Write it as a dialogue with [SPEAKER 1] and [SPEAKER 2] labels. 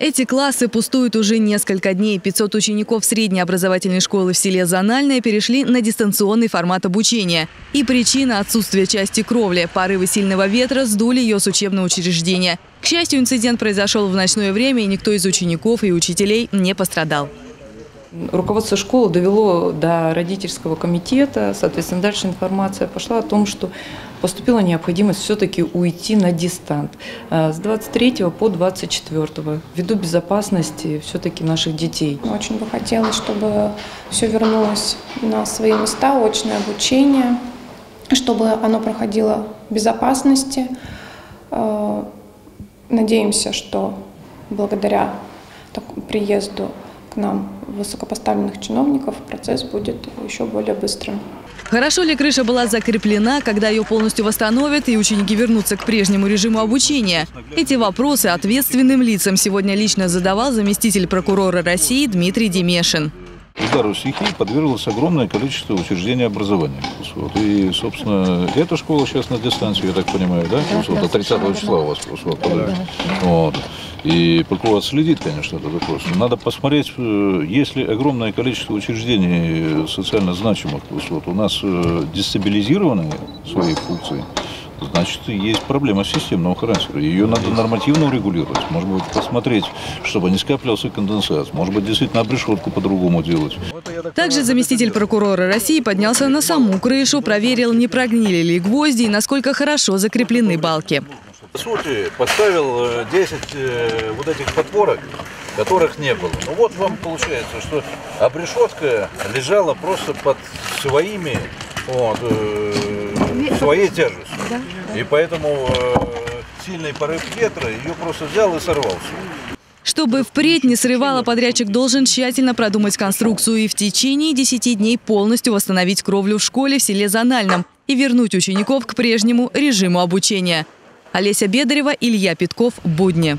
[SPEAKER 1] Эти классы пустуют уже несколько дней. 500 учеников средней образовательной школы в селе Зональное перешли на дистанционный формат обучения. И причина – отсутствия части кровли. Порывы сильного ветра сдули ее с учебного учреждения. К счастью, инцидент произошел в ночное время, и никто из учеников и учителей не пострадал.
[SPEAKER 2] Руководство школы довело до родительского комитета, соответственно, дальше информация пошла о том, что поступила необходимость все-таки уйти на дистант с 23 по 24 ввиду безопасности все-таки наших детей.
[SPEAKER 3] Очень бы хотелось, чтобы все вернулось на свои места, очное обучение, чтобы оно проходило в безопасности. Надеемся, что благодаря приезду к нам высокопоставленных чиновников, процесс будет еще более быстрым.
[SPEAKER 1] Хорошо ли крыша была закреплена, когда ее полностью восстановят и ученики вернутся к прежнему режиму обучения? Эти вопросы ответственным лицам сегодня лично задавал заместитель прокурора России Дмитрий Демешин.
[SPEAKER 4] Удару стихии подверглось огромное количество учреждений образования. Вот. И, собственно, эта школа сейчас на дистанции, я так понимаю, да? вот, до 30 числа у вас вот, да. вот. И прокурор следит, конечно, этот вопрос. Надо посмотреть, э, если огромное количество учреждений социально значимых вот, у нас э, дестабилизированы свои функции, значит, есть проблема системного характера. Ее надо нормативно урегулировать. Может быть, посмотреть, чтобы не скапливался конденсат. Может быть, действительно обрешетку по-другому делать.
[SPEAKER 1] Также заместитель прокурора России поднялся на саму крышу, проверил, не прогнили ли гвозди и насколько хорошо закреплены балки.
[SPEAKER 4] По сути, поставил 10 э, э, вот этих подпорок, которых не было. Ну вот вам получается, что обрешетка лежала просто под своими, вот, э, своей тяжестью. И поэтому э, сильный порыв ветра ее просто взял и сорвался.
[SPEAKER 1] Чтобы впредь не срывало, подрядчик должен тщательно продумать конструкцию и в течение 10 дней полностью восстановить кровлю в школе в селе Зональном и вернуть учеников к прежнему режиму обучения. Олеся Бедарева, Илья Питков. Будни.